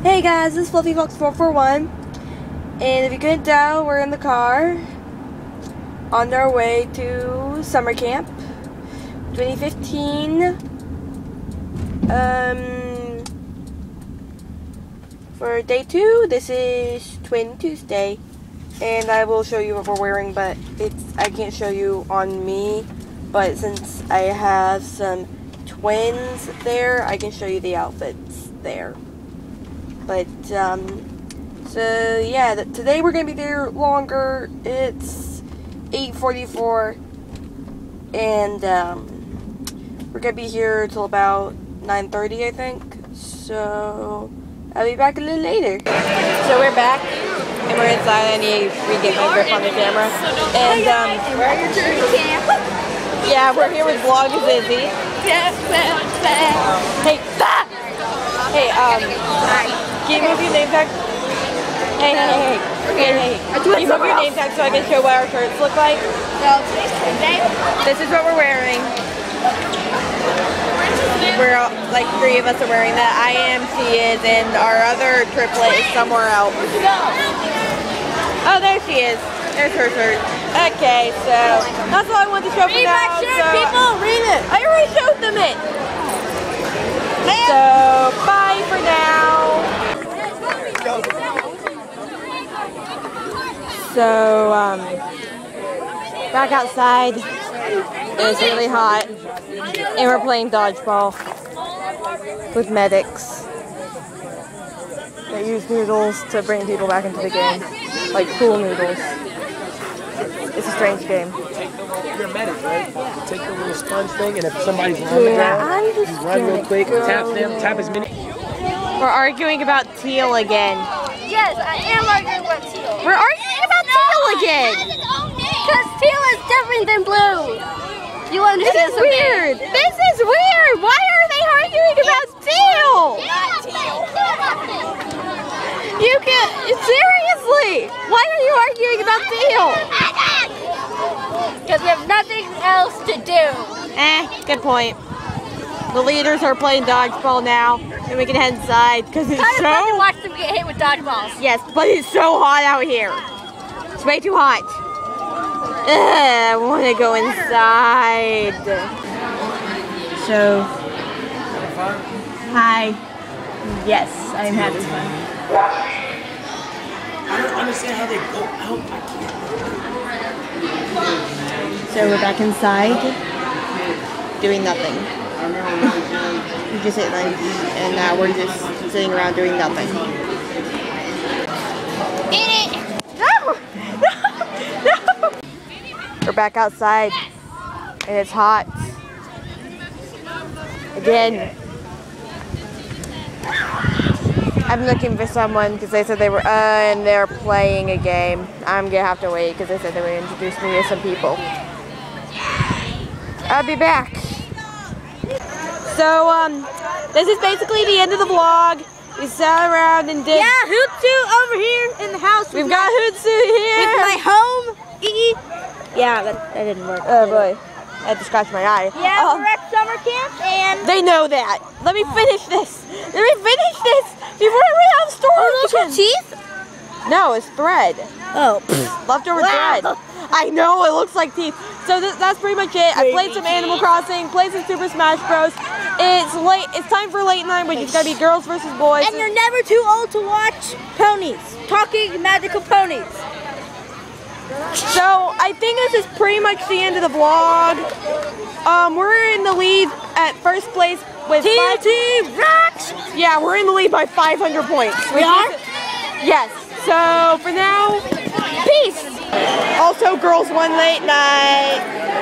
Hey guys, this is Fluffy Fox 441 and if you couldn't tell, we're in the car on our way to summer camp 2015 um, for day two, this is Twin Tuesday. And I will show you what we're wearing but it's I can't show you on me but since I have some twins there, I can show you the outfits there. But, um, so yeah, th today we're going to be there longer. It's 8.44 and, um, we're going to be here till about 9.30, I think. So, I'll be back a little later. So we're back. And we're inside. I need to re-get my grip on the camera. And, um, yeah, we're here with Vlog Izzy. Hey, ah! Hey, um, can you move your name tag? Hey, hey, hey, hey, hey, hey. Can you move your name tag so I can show what our shirts look like? This is what we're wearing. We're all, like three of us are wearing that. I am, she is, and our other triplet is somewhere else. Oh, there she is. There's her shirt. Okay, so that's all I wanted to show for Read now. my shirt, so- people! Read it! I already showed them it. So bye for now. So um, back outside. It's really hot, and we're playing dodgeball with medics. They use noodles to bring people back into the game, like pool noodles. It's a strange game. You're a medic, right? You take the little sponge thing, and if somebody's on the ground, I'm you run real quick, go tap them, tap as many. We're arguing about teal again. Yes, I am arguing with teal. We're arguing about teal again. Because teal is different than blue. You This understand is weird. This is weird. Why are they arguing about teal? You can seriously. Why are you arguing about teal? Because we have nothing else to do. Eh, good point. The leaders are playing dodgeball now, and we can head inside because it's Kind of fun to watch them get hit with dodgeballs. Yes, but it's so hot out here. It's way too hot. Ugh, I want to go inside. So, hi. Yes, I'm having fun. I don't understand how they go out. I can't. So we're back inside, doing nothing. We just ate lunch, and now we're just sitting around doing nothing. Back outside, and it's hot. Again. I'm looking for someone because they said they were, uh, and they're playing a game. I'm gonna have to wait because they said they would introduce me to some people. I'll be back. So, um, this is basically the end of the vlog. We sat around and did. Yeah, Hootsu over here in the house. We've got Hootsu here. with my home. Ee. Yeah, that, that didn't work. Oh boy, I had to scratch my eye. Yeah, Um, we're at summer camp and they know that. Let me finish this. Let me finish this before I run out of storage. again. teeth. No, it's thread. Oh. Leftover Wow. thread. I know it looks like teeth. So th- that's pretty much it. I played some Animal Crossing, played some Super Smash Bros. It's late. It's time for late night, which is gonna be girls versus boys. And you're never too old to watch ponies. Talking magical ponies. So I think this is pretty much the end of the vlog. Um, we're in the lead at first place with TNT rocks. Yeah, we're in the lead by 500 points. We are? Yes. So for now, peace. Also, girls won late night.